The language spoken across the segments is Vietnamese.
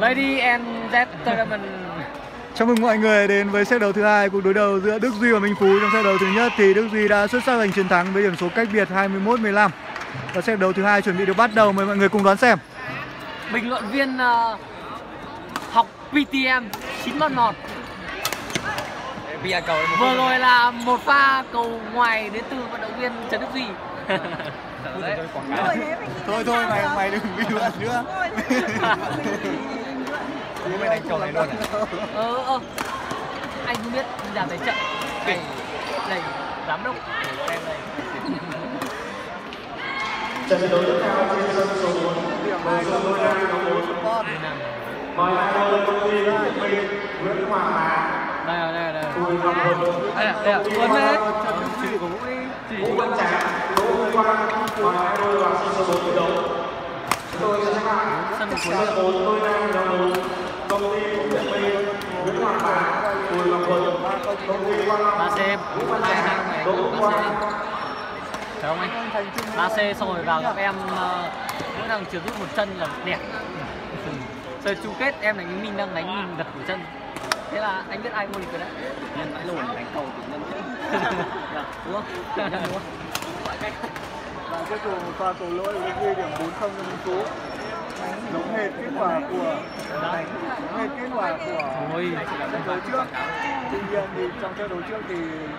Lady and Gentlemen Chào mừng mọi người đến với set đấu thứ hai cuộc đối đầu giữa Đức Duy và Minh Phú. Trong set đấu thứ nhất thì Đức Duy đã xuất sắc giành chiến thắng với điểm số cách biệt 21-15. Và set đấu thứ hai chuẩn bị được bắt đầu mời mọi người cùng đón xem. Bình luận viên uh, học PTM 9 lon nọt Vừa rồi là một pha cầu ngoài đến từ vận động viên Trần Đức Duy Thôi thôi mày mày đừng bình luận nữa. mày đánh cầu này luôn à? Ờ ờ. Anh không biết giả thấy trận. Đây Đây Giám đốc. Em đây Trận đấu tiếp theo trên sân số 4 điểm về sân đôi nam đấu 4 Mời hai đôi công ty Minh Nguyễn Hoàng Hà. Đây rồi đây rồi đây rồi. Bùi Ngọc Huân Đây là đây là Tuấn đấy Vũ Văn Tráng. Đỗ qua và mời hai đôi vào sân số 4 thi đấu chúng tôi sẽ xếp lại Sân sân khối lượng. 4 đôi nam đấu 4 công ty của Việt Minh Nguyễn Hoàng Hà Bùi Ngọc Quân, công ty Quang Long Ba C Vũ Văn Ba Đỗ Ba Quang Phải không anh? Ba C xong rồi vào gặp em uh, Mỗi thằng chưa rút một chân là đẹp Rồi chung kết em đánh Minh đang đánh mình gật của chân Thế là anh biết ai vô địch rồi đấy Nhân phải lùn đánh cầu của nhân Đúng không? Đúng không? Cùng một pha cầu lỗi của Duy điểm 4-0 cho Minh Phú. Giống hệt kết quả của giống hệt kết quả của trận đấu trước. Tuy nhiên thì trong trận đấu trước thì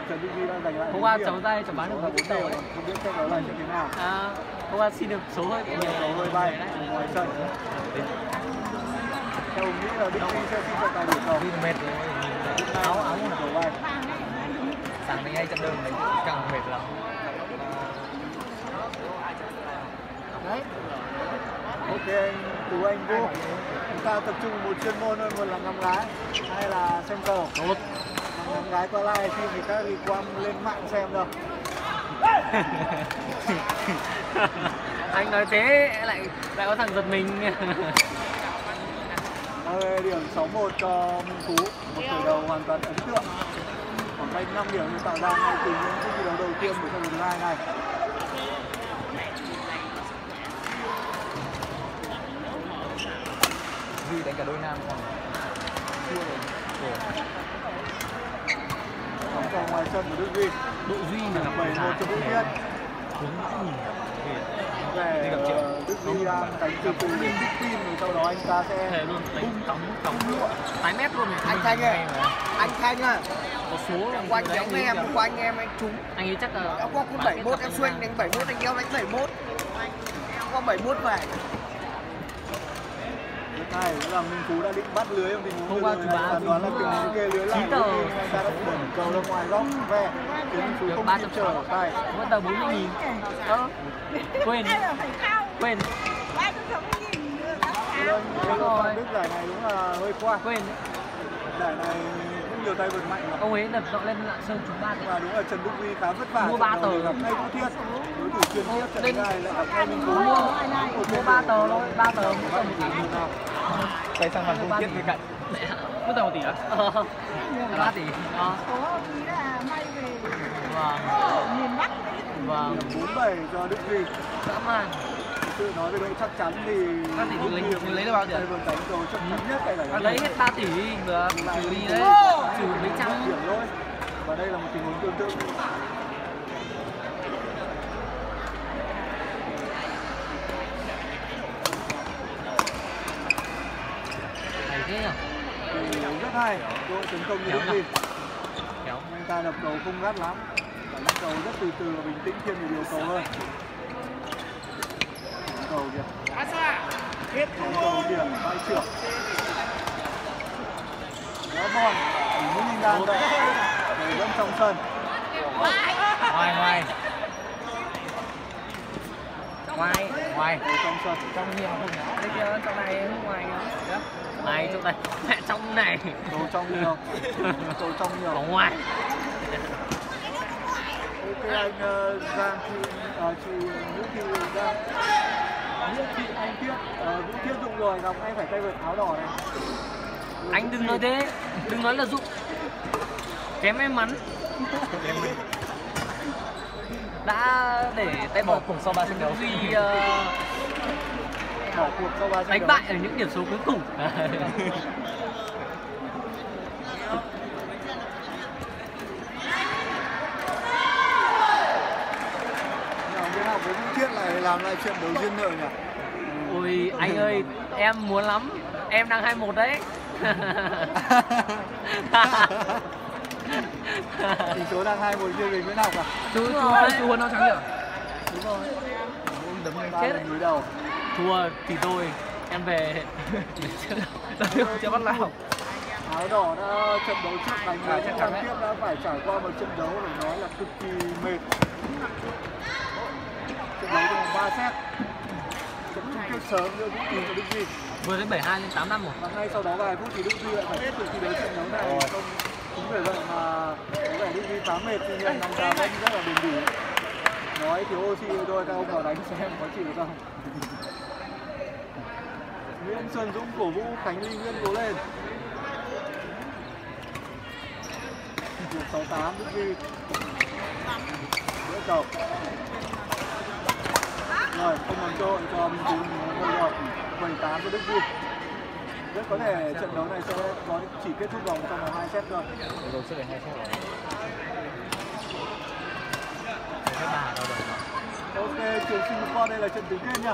Trần Duy đã giành lại Hôm qua cháu đây cháu bán được một bốn ấy không biết trận đấu này sẽ thế nào. À, hôm qua xin được số hơi nhiều Cầu hơi bay ngoài sân. Theo nghĩ là Đức Duy sẽ xin trọng tài điểm cầu. mệt rồi Áo áo là cầu bay. sáng nay ngay trận đường đấy càng mệt lắm Đấy Ok anh Tú Anh Vũ. Chúng ta tập trung một chuyên môn hơn một là ngắm gái hay là xem cầu. Tốt Ngắm gái qua live thì người ta đi qua lên mạng xem đâu. Anh nói thế lại lại có thằng giật mình điểm 6-1 cho Minh Phú, một khởi đầu hoàn toàn ấn tượng. Khoảng cách 5 điểm được tạo ra ngay từ những phút thi đấu đầu tiên của trận đấu thứ hai này. Đánh cả đôi nam còn Bóng cầu ngoài sân của Đức Duy, Độ Duy là gặp 7-1 cho Vũ Thiết. Về Đi gặp Triệu. ờ, Đức Duy đang đánh từ từ lên big pin rồi sau đó anh ta sẽ luôn đánh cống cống tái mét luôn anh Thanh ơi anh Thanh à có số là của anh kéo em của anh em anh trúng. Anh ấy chắc là em qua con 71 em xuyên đánh 71 anh eo đánh 71 em qua 71 về Cũng là Minh Phú đã định bắt lưới trong tình huống Hôm qua bá Phán đoán là huống kê lưới lại tờ. ta đã đẩy cầu ra ngoài góc ve khiến Minh Phú không ba kịp trăm trở sáu tay. mất tờ bốn mươi nghìn ơ quên quên Đúng rồi. Đức giải này đúng là hơi khoa. quên Giải này cũng nhiều tay vượt mạnh mà. ông ấy đập dọn lên lạng sơn chúng ba Nhưng mà đúng là Trần Đức Duy khá vất vả. Mua ba tờ. gặp ngay Vũ Thiết. Đối thủ chuyên Ô, thiết trận lên- này lại gặp ngay Minh Phú. mua mua ba tờ thôi ba tờ mỗi tờ một tỷ quay sang không tiết tỷ. bên cạnh mỗi tờ một tỷ á Ờ, ba tỷ. Đó vâng. Vâng. Điểm 47 cho Đức Duy. dã man. Sự nói về độ chắc chắn thì Ba tỷ Đức lấy- là lấy được bao tiền? vượt đánh cầu chắc chắn nhất tại giải À, lấy hết 3 tỷ được. Trừ đi đấy. trừ mấy trăm. Điểm thôi. Và đây là một tình huống tương tự. Nhỉ Thì rất hay, cơ hội tấn công Kéo nào. Duy. kéo Anh ta đập cầu không gắt lắm. Đánh cầu rất từ từ và bình tĩnh thiên về điều cầu hơn. Đánh cầu kìa. Đánh cầu điểm bãi trưởng. Đá bòn, muốn nhìn đàn vậy. Để vẫn trong sân. ngoài ngoài ngoài. Ngoài. Trong sân. trong nhiều không đây kia trong này ngoài kìa này trong này. Mẹ trong này. Cầu trong nhiều. Cầu trong nhiều. ngoài. Ok anh ờ, Giang Thị, ờ, chị Vũ Thị Giang. Vũ Thị Anh Thiết, ờ, Vũ Thiết dụng rồi, Ngọc anh phải tay vợt áo đỏ này. anh đừng nói thế. Đừng nói là dụng. Kém may mắn đã để tay bỏ cùng sau ba trận đấu duy uh, bỏ cuộc sau ba trận đánh đấu. bại ở những điểm số cuối cùng Thiết lại làm lại chuyện đấu duyên nợ nhỉ? ôi anh ơi em muốn lắm em đang 21 đấy Tỷ số đang hai một riêng về Nguyễn Học à? chú chú chú huấn nó trắng nhỉ Đúng rồi. đấm người Ba Chết đối đầu. thua thì tôi em về chưa bắt lao Áo đỏ đã trận đấu trước đánh À, chắc chắn. Tiếp đã phải trải qua một trận đấu để nói là cực kỳ mệt. Trận đấu trong vòng 3 set. Trận chung kết sớm giữa Vũ Kỳ và Đức Duy. vừa đến 72 lên 8 năm rồi Và ngay sau đó vài phút thì Đức Duy lại phải tiếp tục thi đấu trận đấu này. Không, bởi vậy mà có vẻ đi khá mệt tuy nhiên năm ra vẫn rất là bền bỉ. Nói thiếu oxy thôi các ông vào đánh xem có chịu không. Nguyễn Xuân Dũng cổ vũ Khánh Ly nguyên cố lên. sáu 68 Đức Duy. Giữa cầu. Rồi, không còn cơ hội cho Minh Tú bây giờ 78 của Đức Duy. Rất có thể trận đấu này sẽ có chỉ kết thúc vòng trong vòng 2 set thôi. rồi sẽ để hai set rồi Ok, trường sinh Sport đây là trận tứ kết nha.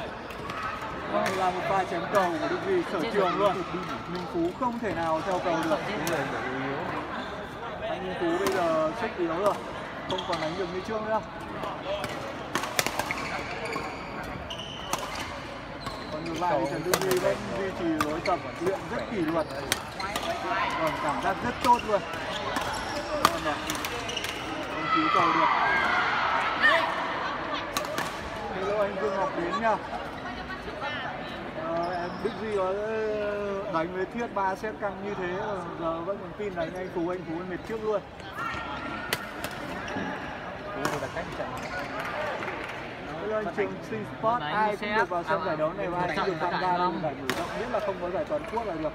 Đây là một pha chém cầu của Đức Duy sở trường luôn. Minh Phú không thể nào theo cầu được. Anh Minh Phú bây giờ check yếu rồi. Không còn đánh được như trước nữa. Ngược lại thì Trần Tư Duy vẫn duy trì lối tập luyện rất kỷ luật. Còn cảm giác rất tốt luôn. Ngon. Không cứu cầu được. Hello anh Vương Ngọc đến nha. Ờ, em Đức Duy có ờ, đánh với Thiết ba set căng như thế ờ, giờ vẫn còn tin đánh anh Phú anh Phú anh mệt trước luôn. Phú đặt cách chẳng anh Trường Sinh Sport ai cũng được vào xem à, giải đấu này và ai cũng được tham gia không? giải mở rộng nhất là không có giải toàn quốc là được.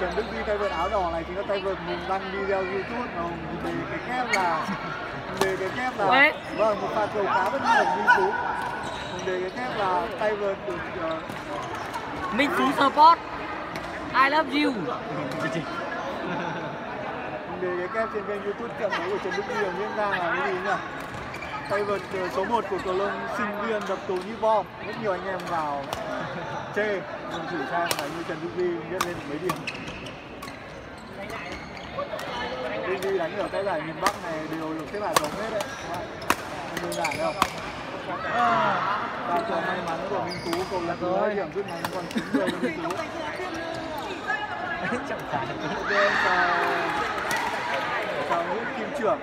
Trần Đức Duy tay vợt áo đỏ này thì các tay vợt mình đăng video YouTube mà về cái kép là về cái kép là vâng một pha cầu khá bất ngờ của Minh Phú. Về cái kép là tay vợt được ờ, Minh Phú Support I love you về cái kép trên kênh YouTube trận đấu của Trần Đức ở diễn ra là cái gì nhỉ? Tay vợt ờ, số 1 của cầu lông sinh viên đập tù như bom. Rất nhiều anh em vào chê nhưng thử sang là như Trần Đức Duy viết lên mấy điểm. Đức Duy đánh ở cái giải miền Bắc này đều được xếp hạng giống hết đấy. Không đơn giản đâu. Và cho may mắn của Minh Phú cầu lật với điểm rút ngắn còn 9 người Minh Phú Ok, em chào chào Trưởng.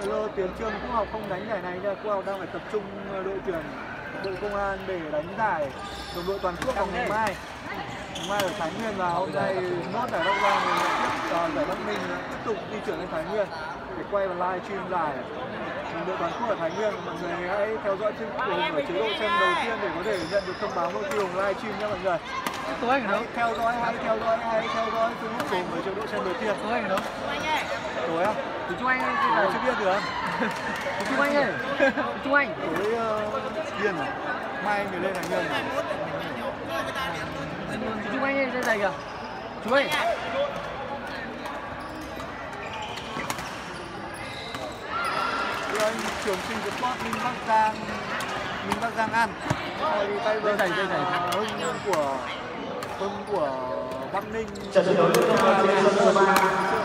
Hello, Tiến Trương cũng học không đánh giải này nha, cô học đang phải tập trung ờ, đội tuyển Bộ Công an để đánh giải đồng đội toàn quốc vào ngày mai. Ngày mai ở Thái Nguyên và hôm nay nốt giải Bắc Giang ờ, giải Bắc Ninh tiếp tục di chuyển lên Thái Nguyên để quay và live stream giải. Đồng đội toàn quốc ở Thái Nguyên mọi người hãy theo dõi chương trình ở chế độ xem đầu tiên để có thể nhận được thông báo mỗi khi hùng live stream nha mọi người. Tối anh đâu theo dõi hãy theo dõi hãy theo dõi Facebook hùng ở chế độ xem đầu tiên. Tối anh đâu tối á Thì chú anh Tối chưa biết được. Thì chú anh ơi. Chú anh. Tối uh, điên à? Mai anh mới lên thành nhân Thì chú anh ơi dây giày kìa Chú ơi. Thưa anh trường sinh sport Minh Bắc Giang Minh Bắc Giang ăn tay Dây giày, giày. ờ, hưng của hưng của Bắc Ninh. Trận đấu tiếp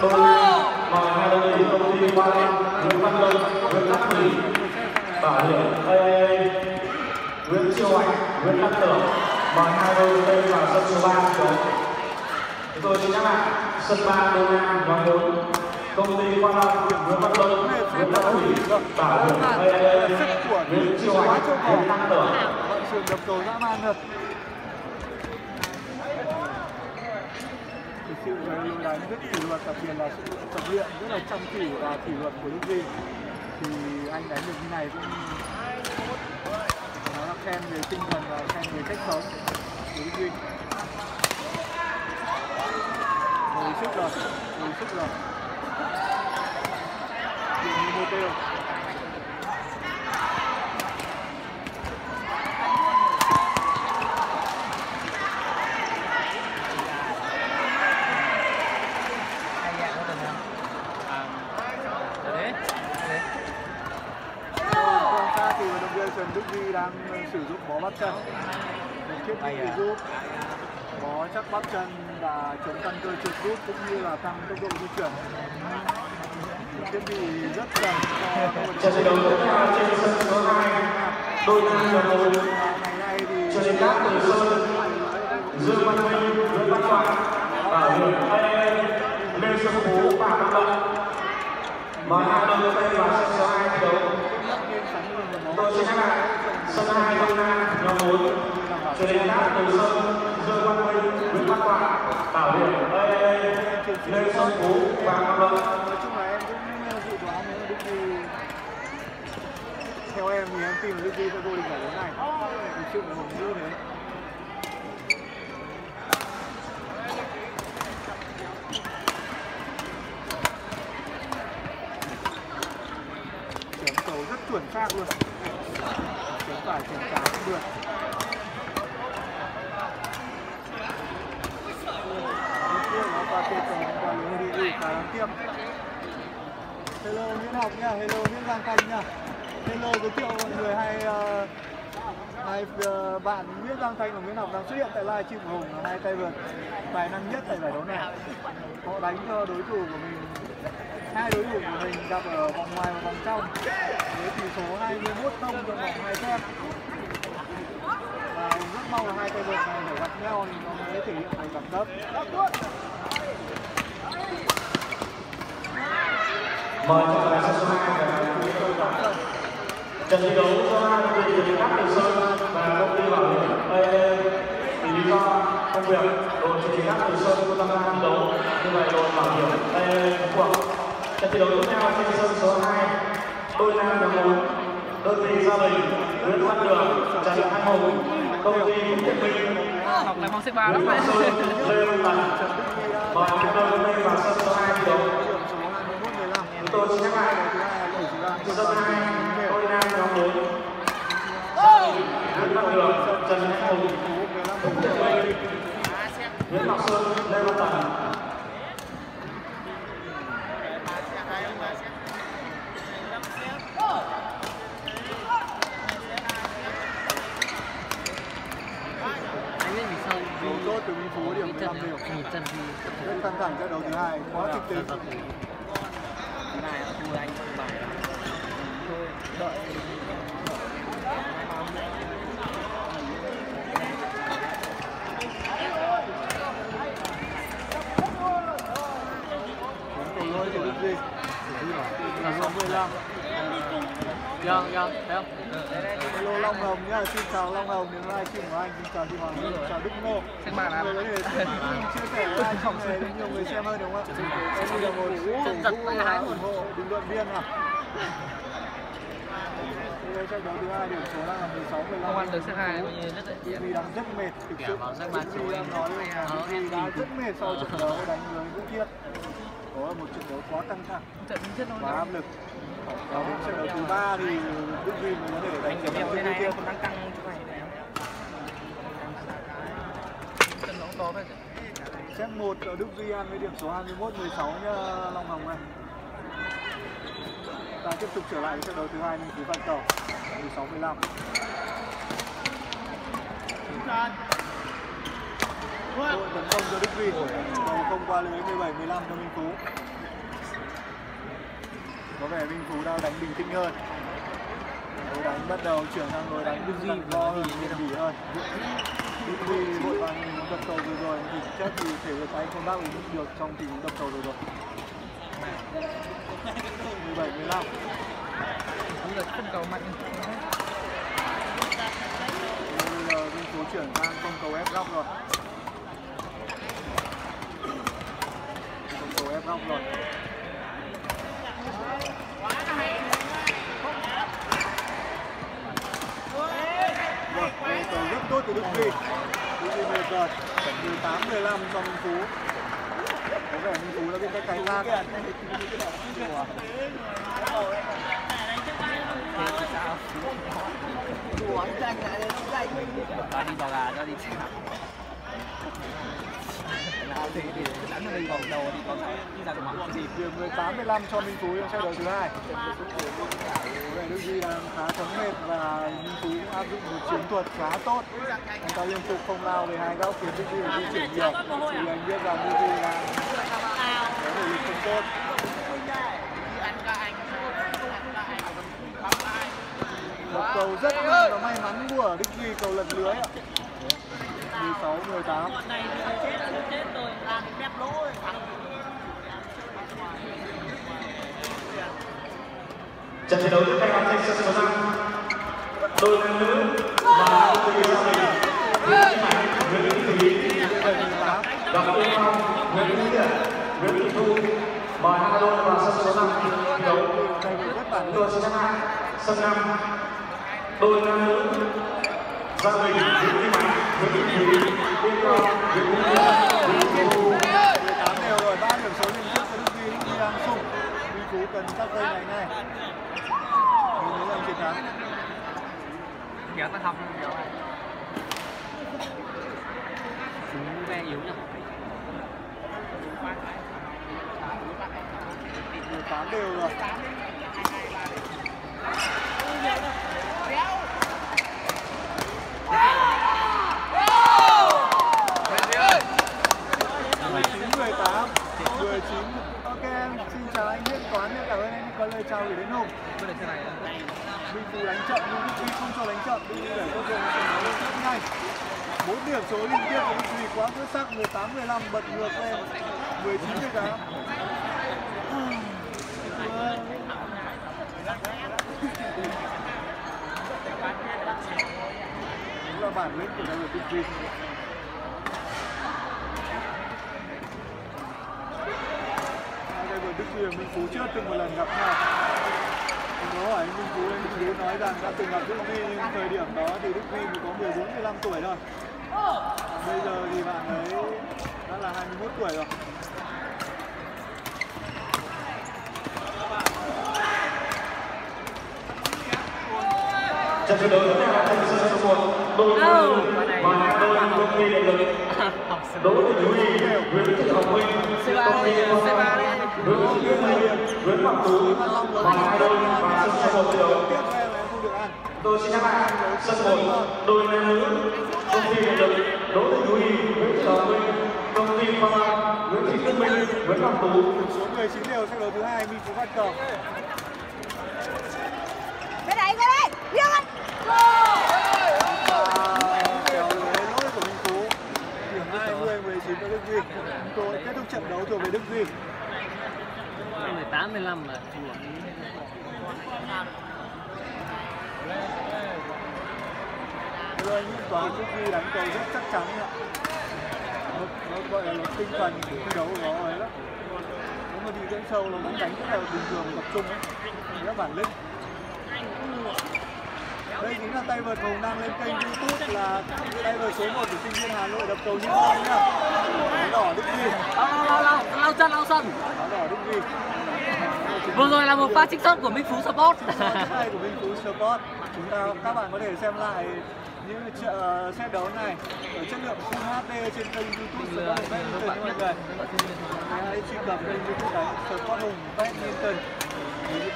theo trên sân số 3, tôi mời hai đơn vị công ty Hoa Lan, Nguyễn Văn Đông, Nguyễn Đắc Thủy, Bảo hiểm AA, Nguyễn Chiêu Anh, Nguyễn Đắc Tưởng, mời hai đôi tên vào sân số 3 của Chúng tôi xin nhắc lại, sân 3 Đông Nam nhóm 4, công ty Hoa Lan, Nguyễn Văn Đông, Nguyễn Đắc Thủy, Bảo hiểm AA, Nguyễn Chiêu Anh, Nguyễn Đắc Tưởng. Vận trường cầu dã man thật. Thực sự là lối đánh rất kỷ luật đặc biệt là sự tập luyện rất là chăm chỉ và kỷ luật của Đức Duy thì anh đánh được như này cũng nó là khen về tinh thần và khen về cách sống của Đức Duy hồi sức rồi, hồi sức rồi. Một đều Hay dạ có tình không? à đấy đấy quan sát thì vận động viên Trần Đức Duy đang bắp chân một thiết bị để giúp bó chắc bắp chân và chống tăng cơ trượt rút cũng như là tăng tốc độ di chuyển. Một thiết bị rất cần cho trận đấu trên sân số 2 đôi nam nay thì Trần Cát Từ Sơn. Dương Văn Minh Nguyễn Văn Toại bảo hiểm AA Lê Xuân Phú và Văn Lợi mời hai đội Tây vào sân số 2 thi đấu đội trên hai sân 2 Đông Nam nhóm 4 Trần Cát Từ Sơn Dương Văn Minh Nguyễn Văn Toại bảo hiểm AA Lê sông Phú và Văn Lợi nói chung là em cũng dự đoán Đức Duy theo em thì em tin là Đức Duy sẽ vô địch giải đấu này thì sự một như thế chuyển cầu rất chuẩn xác luôn chuyển tải chuyển trái cũng được Hello Nguyễn Học nha, hello Nguyễn Giang Thanh nha. Hello giới thiệu mọi người hai uh, hai uh, bạn Nguyễn Giang Thanh và Nguyễn Học đang xuất hiện tại live stream của Hùng là hai tay vợt tài năng nhất tại giải đấu này. Họ đánh cho đối thủ của mình hai đối thủ của mình gặp ở vòng ngoài và vòng trong. Với tỷ số 21 không trong vòng hai set và Hùng rất mong là hai tay vợt này phải gặp nhau thì nó mới thể hiện được đẳng cấp mời các bạn xem số 2 và quý tôi trọng sân trận thi đấu do hai đội tuyển Trần Cát Từ Sơn và công ty bảo hiểm AE vì lý do công việc đội Trần Cát Từ Sơn không tham gia thi đấu. Như vậy đội bảo hiểm Phú Quốc. Trận thi đấu tiếp theo trên sân số 2 đôi nam nhóm 4 đơn vị gia đình Nguyễn Văn Đường Trần Thanh Hùng công ty Thiết Minh. Học lại mong xếp ba lắm đấy. Lê Văn Tần mời hai đội hôm nay vào sân số 2 thi đấu. Điểm số 21 15 chúng tôi xin nhắc lại. Sân 2 đôi nam nhóm 4 Nguyễn Văn Đường Trần Thanh Hùng. Thiết Minh Nguyễn Ngọc Sơn Lê Văn Tần anh Dù tốt từ Minh Phú điểm 15 chân rất căng thẳng trận đấu thứ hai quá kịch tính cái này thua anh bài thôi, đợi cầu lỗi của Đức Duy là số 15 Vâng, vâng, thấy không? Long Hồng nhá. Xin chào Long Hồng đến live stream của anh. Xin chào chị Hoàng xin chào Đức Ngô. Là mọi người có thể chia sẻ live stream này đến nhiều người xem hơn đúng không ạ? Em là một cổ vũ ủng hộ bình luận viên nào. Đây trận đấu thứ hai điểm số đang là 16 15 Không ăn được xếp hai. vì đang rất mệt. Thực Kẻ sự vào rắc ba Vì chuối. đang nói là Ờ, đã rất mệt sau trận đấu đánh với Vũ Thiết đó là một trận đấu quá căng thẳng quá áp lực và đến trận đấu thứ ba thì Đức Duy mới có thể đánh với điểm này em cũng đang căng chỗ này này. Trận cũng to đấy. Set 1 ở Đức Duy ăn với điểm số 21 16 nha Long Hồng này. Ta tiếp tục trở lại với trận đấu thứ hai Minh Phú Vạn Cầu 16 15. Đội tấn công cho Đức Duy cầu không qua lưới 17 15 cho Minh Phú. Có vẻ Minh Phú đang đánh bình tĩnh hơn. Lối đánh bắt đầu chuyển sang lối đánh Đức Duy lo hơn, bền bỉ hơn. Đức Duy vội vàng muốn đập cầu vừa rồi thì chắc thì thể lực anh không đáp ứng được trong tình huống đập cầu vừa rồi. 17 15. Cũng là phân cầu mạnh. Bây giờ Minh Phú chuyển sang công cầu ép góc rồi. Công rồi. Đây cầu rất tốt từ Đức Duy. Đức Duy mệt rồi. 18 15 cho Phú. Có vẻ Minh Phú đã biết cách khai thác đùa anh tranh lại lên tranh ta đi vào gà đi nào thì thì đánh mình vòng đầu đi vòng đi ra ngoài điểm 18 15 cho Minh Phú trong set đấu thứ hai. Vẻ Đức Duy đang khá thấm mệt và Minh Phú cũng áp dụng một chiến thuật khá tốt. Anh ta liên tục không lao về hai góc khiến Đức Duy di chuyển nhiều thì anh biết rằng Đức Duy đang có thể lực không tốt. Một cầu rất là may mắn của Đức Duy, cầu lật lưới ạ. 16 18 trận thi đấu tiếp theo trên sân số 5 đôi nam nữ và đôi ty gia đình Nguyễn Thị Mạnh, Nguyễn Thị Thúy, và nguyễn Phong, Nguyễn Thị Hiển, Nguyễn Thị Thu mời hai đôi vào sân số năm thi đấu. Đôi sân hai sân năm đôi nam nữ gia đình Nguyễn Thị Mạnh, Nguyễn Thị Thúy, nguyễn Phong, Nguyễn Thị Hiển, 18 đều rồi, 3 điểm số liên tiếp cho Đức Duy, Đức Duy đang sung Minh Phú cần cắt dây này ngay Mình mới giành chiến thắng. Kéo ta học kéo chúng ve yếu nhỉ? 18 đều rồi chín mười tám mười chín ok em xin chào anh Hiên Quán cảm ơn anh có lời chào gửi đến Hùng tôi để thế này Minh Phú đánh chậm nhưng Đức Duy không cho đánh chậm Đức Duy để câu chuyện trận đấu lên rất nhanh bốn điểm số liên tiếp của Đức Duy quá xuất sắc 18 15 bật ngược lên. 19 18 Đúng là bản lĩnh của đại Đức Duy Hai Đức Duy và Minh Phú chưa từng một lần gặp nhau. Có hỏi Minh Phú, anh Minh Phú nói rằng đã từng gặp Đức Duy nhưng thời điểm đó thì Đức Duy mới có 14 15 tuổi thôi. Bây giờ thì bạn ấy đã là 21 tuổi rồi. trận chiến đấu tiếp theo trên sân số 1 đôi nam nữ và đôi công ty điện lực Đỗ Thị Thúy, Nguyễn Thị Hồng Minh, công ty Quang Văn, Nguyễn Thị Tuyết Minh, Nguyễn Ngọc Tú và hai đôi vào sân số 1 thi đấu. Tôi xin nhắc lại, sân 1, đôi nam nữ, công ty điện lực Đỗ Thị Thúy, Nguyễn Thị Hồng Minh, công ty phong an Nguyễn Thị Tuyết Minh, Nguyễn văn Tú. Số 19 đều sang đấu thứ hai Minh Phú văn cầu. Bên này, bên này, riêng anh. Kéo lưới lỗi của Minh Phú. Điểm 20 19 cho Đức Duy. Chúng tôi kết thúc trận đấu thuộc về Đức Duy. 18 15 là thua Rồi những toán Đức Duy đánh cầu rất chắc chắn ạ. Nó, nó gọi là tinh thần của thi đấu của nó ấy lắm. Nếu mà đi dẫn sâu nó vẫn đánh rất là bình thường tập trung ấy. Rất bản lĩnh. Đây chính là tay vợt Hồng đang lên kênh youtube là tay vợt số 1 của sinh viên Hà Nội đập cầu như không nhá. Đỏ Đức Duy, lao lao lao lao chân lao sân đỏ Đức Duy. vừa rồi là một pha trích xuất của Minh Phú Support hai của Minh Phú Sport chúng ta các bạn có thể xem lại những chợ set đấu này ở chất lượng Full HD trên kênh YouTube Sport Badminton mọi người. Hãy truy cập kênh YouTube đấy Sport Hùng Badminton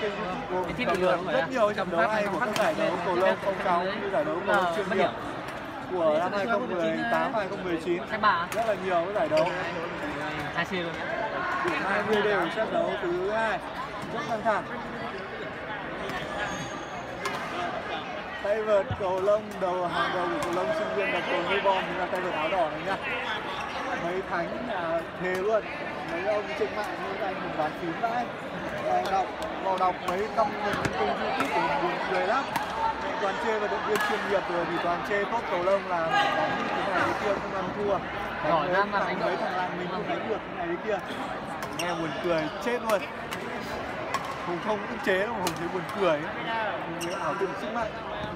kênh YouTube gồm rất à? nhiều trận đấu hay của các giải đấu cầu lông phong cáo như giải đấu cầu lông chuyên nghiệp của năm 2018 2019 Sách bà rất là nhiều cái giải đấu. Hai xì luôn. Điểm 20 đều set đấu thứ hai. Rất căng thẳng tay vợt cầu lông đầu hàng đầu của cầu lông sinh viên đập cầu như bom là tay vợt áo đỏ này nhá. Mấy thánh là thề luôn. Mấy ông trên mạng như anh mình bán phím vãi vào đọc vào đọc mấy comment trên kênh youtube của mình buồn cười lắm. Toàn chê vận động viên chuyên nghiệp rồi thì toàn chê tốt cầu lông là đánh như thế này thế kia không ăn thua. Giỏi mấy mà thằng đánh mấy thằng làng mình không đánh được. thế này thế kia. Nghe buồn cười chết luôn hùng không ức chế đâu mà hùng thấy buồn cười ấy. hùng ảo tưởng sức mạnh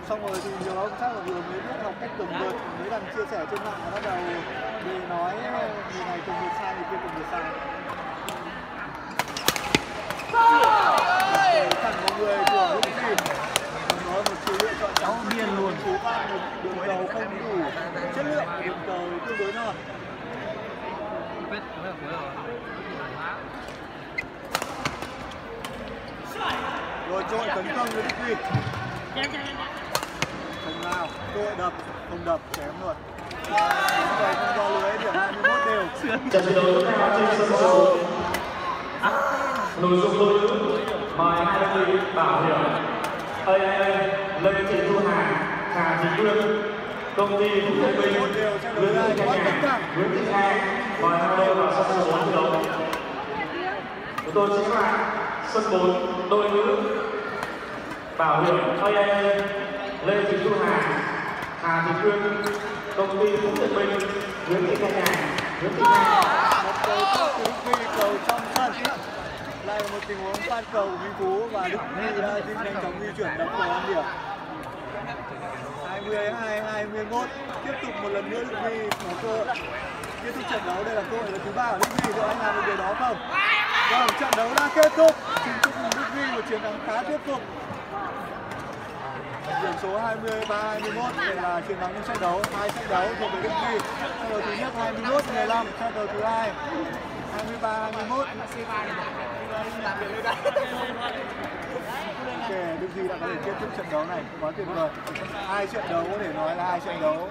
xong rồi thì nhiều ông chắc là vừa mới biết học cách cầm vợt mấy lần chia sẻ trên mạng bắt đầu thì nói người này cầm vợt sai người kia cầm vợt sai. Thẳng vào người của Đức Duy nó một sự lựa chọn cháu điên luôn. cú phạm một đường cầu không đủ chất lượng đường cầu tương đối non. Không biết là phối hợp. Rồi trội tấn công với Đức Duy không nào trội đập không đập chém luôn. Rồi, không có lưới điểm 21 đều. Trận thi đấu trên sân số nội dung đôi nữ mời hai đơn vị bảo hiểm. AAA Lê Thị Thu Hà Hà Thị Quyên công ty Phúc Thanh Bình Nguyễn Thị Thanh Nhàn Nguyễn Thị Kha mời hai đôi vào sân số thi đấu chúng tôi sẽ lại sân 4 đôi nữ bảo hiểm AAA Lê Thị Thu Hà Hà Thị Quyên công ty Phú Nhật Minh, Nguyễn Thị Thanh Nhàn Nguyễn Thị một cầu của Đức cầu trong sân lại là một tình huống phan cầu của Minh Phú và Đức Huy đã di nhanh chóng di chuyển đập cầu ăn điểm 22 21 tiếp tục một lần nữa Đức Huy có cơ. Hội kết thúc trận đấu đây là cơ hội lần thứ ba của Đức Huy liệu anh làm được điều đó không? Vâng trận đấu đã kết thúc xin chúc Đức Duy một chiến thắng khá thuyết phục điểm số 23 21 đây là chiến thắng trong set đấu hai set đấu thuộc về Đức Duy set đấu thứ nhất 21 15 set đấu thứ hai 23 21 Ok, Đức Duy đã có thể kết thúc trận đấu này quá tuyệt vời hai trận đấu có thể nói là hai trận đấu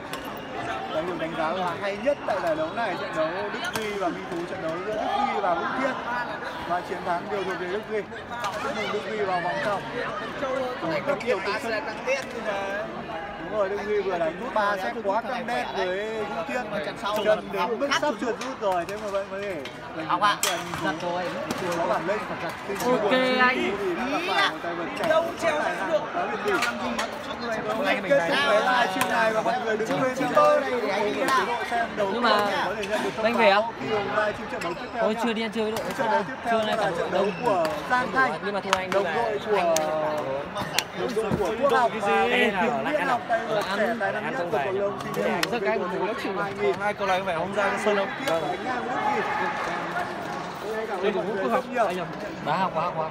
đã được đánh giá là hay nhất tại giải đấu này trận đấu Đức Duy và Minh Tú trận đấu giữa Đức Duy và Vũ Thiên. Và chiến thắng đều thuộc về Đức Duy chúc mừng Đức Duy vào vòng trong Cùng rất nhiều công sức đúng rồi Đức Duy vừa đánh ba set quá căng đen với Vũ Thiên. Chân đến mức sắp trượt rút. rồi thế mà vẫn thể giành Học ạ. rồi. có bản lĩnh. Ok anh. đâu treo được. Đó là gì hôm nay kết thúc cái live stream này và mọi người đừng quên Nhưng mà anh về không? Tôi chưa đi ăn chơi với đội theo Trưa nay là cả trận đội đấu đông. của Giang Thanh Nhưng mà thôi anh đồng là đội của đồng đội của Quốc học và Viễn Học cầu lông SEA Games Rất một của lớp chịu. 2000. hai câu này có vẻ không ra với Đức Duy. Đây, người rất nhiều. Đá học quá học quá.